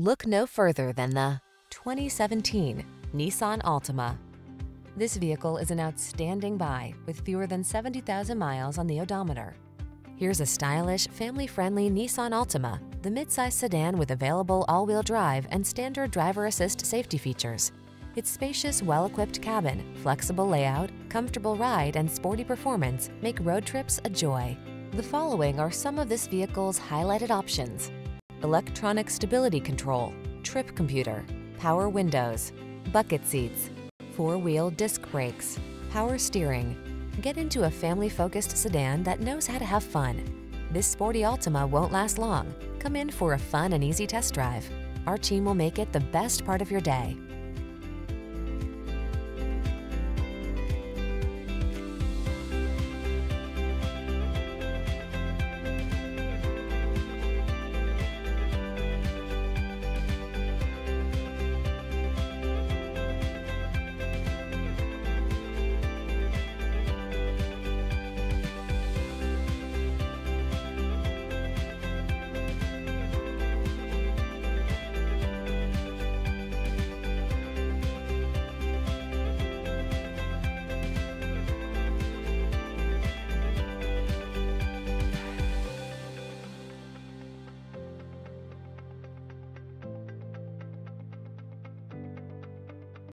Look no further than the 2017 Nissan Altima. This vehicle is an outstanding buy with fewer than 70,000 miles on the odometer. Here's a stylish, family-friendly Nissan Altima, the midsize sedan with available all-wheel drive and standard driver assist safety features. Its spacious, well-equipped cabin, flexible layout, comfortable ride, and sporty performance make road trips a joy. The following are some of this vehicle's highlighted options. Electronic stability control, trip computer, power windows, bucket seats, four-wheel disc brakes, power steering. Get into a family-focused sedan that knows how to have fun. This sporty Altima won't last long. Come in for a fun and easy test drive. Our team will make it the best part of your day.